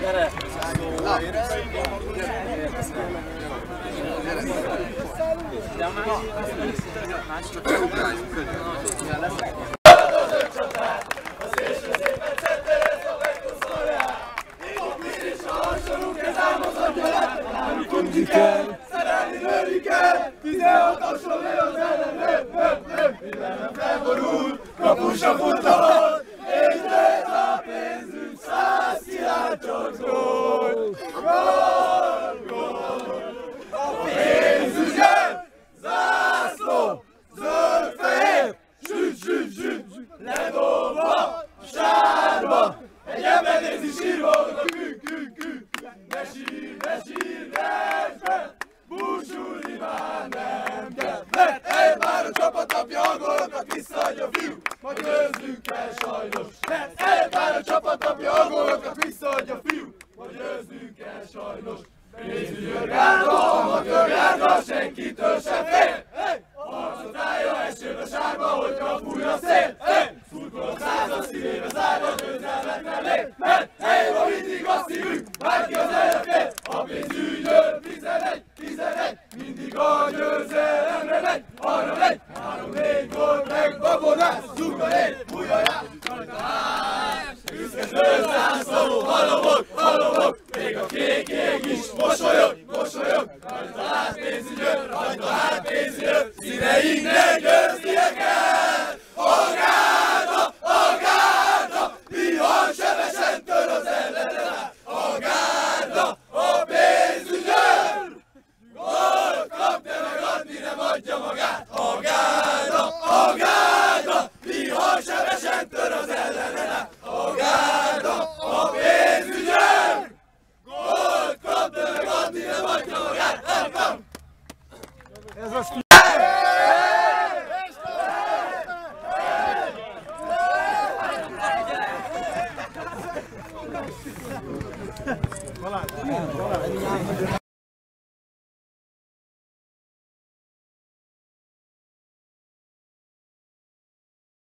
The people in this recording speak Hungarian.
Gyere! Na, gyere! Tudjuk el, szerelni lőjük el, 16 hasonló az ellen, nem, nem, nem, minden nem felborul, kapusa fut a a csapat napja angolokat visszaadja fiú, ma győzzünk kell sajnos. Mert elpár a csapat napja angolokat visszaadja fiú, ma győzzünk kell sajnos. Pénzügy örgárda, amatőr járda, senkitől se fél. Harcot állja esőbe sárba, hogyha fúj a szél. Jego, tak, bo woda, sugery, bujora, todas as crianças. Lá, olha lá.